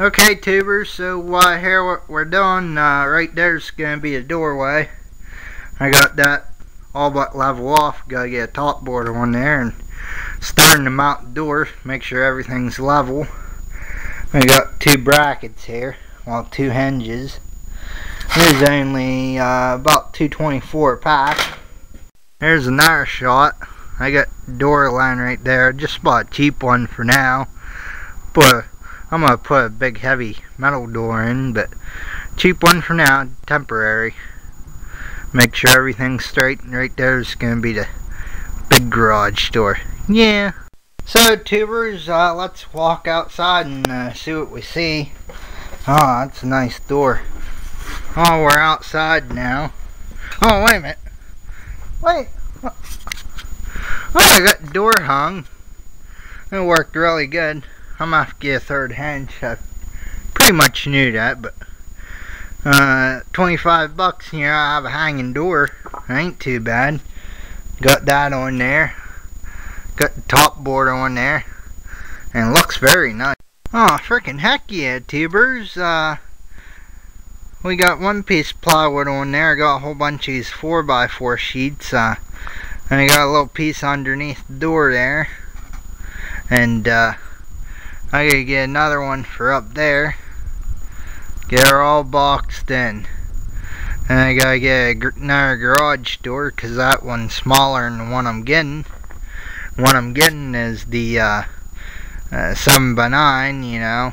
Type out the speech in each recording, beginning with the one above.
Okay, tubers, so uh, here what we're doing, uh, right there's going to be a doorway. I got that all but level off. Got to get a top board on there and starting to mount the door, make sure everything's level. We got two brackets here, well, two hinges. There's only uh, about 224 pack. There's another shot. I got door line right there. Just bought a cheap one for now. But I'm gonna put a big heavy metal door in, but cheap one for now, temporary. Make sure everything's straight, and right there is gonna be the big garage door. Yeah. So tubers, uh, let's walk outside and uh, see what we see. Oh, that's a nice door. Oh, we're outside now. Oh, wait a minute. Wait. Oh, I got the door hung. It worked really good. I'm gonna get a third hinge. I pretty much knew that, but uh, 25 bucks here. I have a hanging door. Ain't too bad. Got that on there. Got the top board on there, and looks very nice. Oh, freaking heck yeah, tubers. Uh, we got one piece of plywood on there. I got a whole bunch of these 4x4 sheets. Uh, and I got a little piece underneath the door there. And, uh, I gotta get another one for up there. Get her all boxed in. And I gotta get another garage door because that one's smaller than the one I'm getting. One I'm getting is the uh, uh, 7 by 9 you know.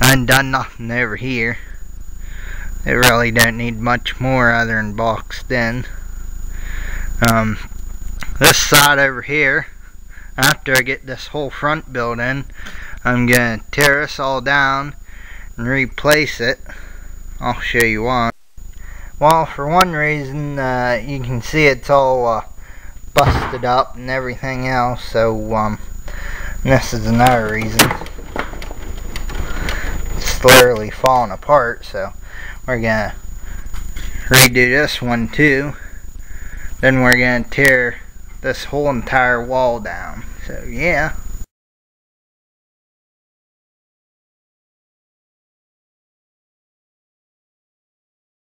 I ain't done nothing over here. It really don't need much more other than boxed in. Um, this side over here after I get this whole front building I'm to tear this all down and replace it. I'll show you why. Well, for one reason, uh, you can see it's all uh, busted up and everything else, so um, this is another reason. It's literally falling apart, so we're to redo this one too. Then we're to tear this whole entire wall down. So yeah.